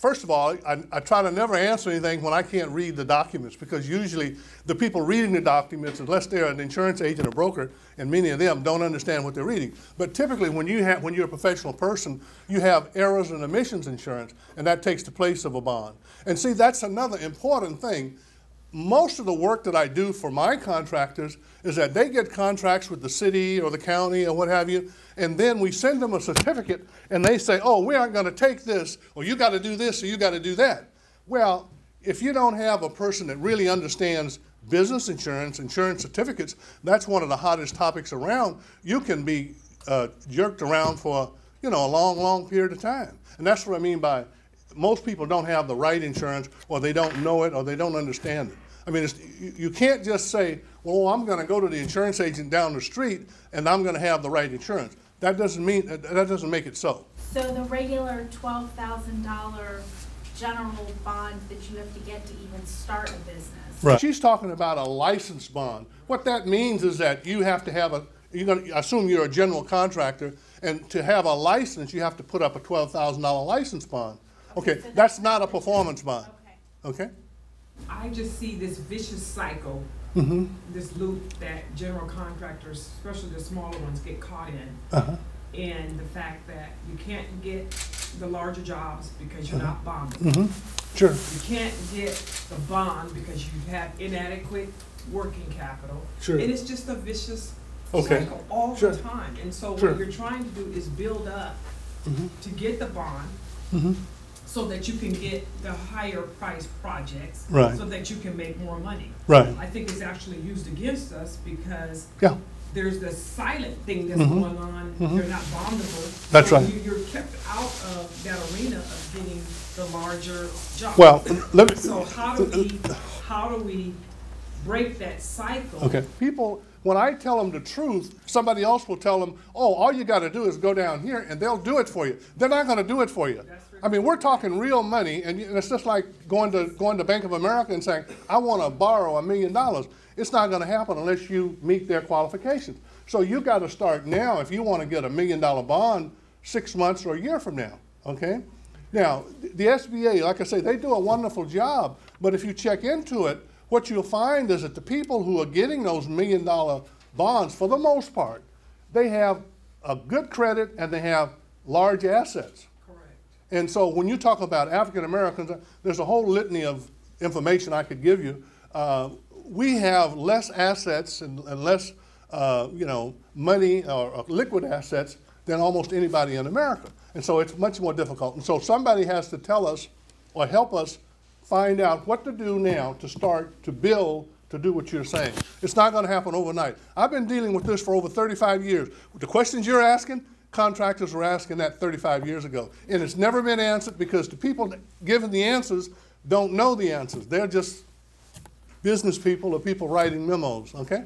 first of all, I, I try to never answer anything when I can't read the documents because usually the people reading the documents, unless they're an insurance agent or broker, and many of them don't understand what they're reading. But typically, when you have, when you're a professional person, you have errors and omissions insurance, and that takes the place of a bond. And see, that's another important thing most of the work that I do for my contractors is that they get contracts with the city or the county or what have you, and then we send them a certificate and they say, oh, we aren't going to take this, or you got to do this, or you got to do that. Well, if you don't have a person that really understands business insurance, insurance certificates, that's one of the hottest topics around, you can be uh, jerked around for you know a long, long period of time. And that's what I mean by most people don't have the right insurance, or they don't know it, or they don't understand it. I mean, you, you can't just say, well, I'm going to go to the insurance agent down the street and I'm going to have the right insurance. That doesn't mean that doesn't make it so. So the regular twelve thousand dollar general bond that you have to get to even start a business. Right. She's talking about a license bond. What that means is that you have to have a. You're going to assume you're a general contractor, and to have a license, you have to put up a twelve thousand dollar license bond. Okay, so that's not a performance bond. Okay. Okay. I just see this vicious cycle, Mm-hmm. this loop that general contractors, especially the smaller ones, get caught in. Uh-huh. And the fact that you can't get the larger jobs because you're Uh-huh. not bonded. Mm-hmm. Sure. You can't get the bond because you have inadequate working capital. Sure. And it's just a vicious Okay. cycle all Sure. the time. And so Sure. what you're trying to do is build up Mm-hmm. to get the bond Mm-hmm. So that you can get the higher price projects. Right. So that you can make more money. Right. I think it's actually used against us because Yeah. there's the silent thing that's Mhm. going on. Mhm. You're not bondable. That's So right. you- You're kept out of that arena of getting the larger jobs. Well, let me. So how do we, how do we break that cycle? Okay. People, when I tell them the truth, somebody else will tell them, oh, all you got to do is go down here and they'll do it for you. They're not going to do it for you. That's I mean, we're talking real money, and it's just like going to, going to Bank of America and saying, I want to borrow a million dollars. It's not going to happen unless you meet their qualifications. So you got to start now if you want to get a million dollar bond six months or a year from now, okay? Now, the SBA, like I say, they do a wonderful job, but if you check into it, what you'll find is that the people who are getting those million dollar bonds, for the most part, they have a good credit and they have large assets. Correct. And so when you talk about African Americans, there's a whole litany of information I could give you. Uh, we have less assets and, and less, uh, you know, money or, or liquid assets than almost anybody in America. And so it's much more difficult. And so somebody has to tell us or help us find out what to do now to start to build to do what you're saying. It's not going to happen overnight. I've been dealing with this for over 35 years. The questions you're asking, contractors were asking that 35 years ago. And it's never been answered because the people giving the answers don't know the answers. They're just business people or people writing memos, okay?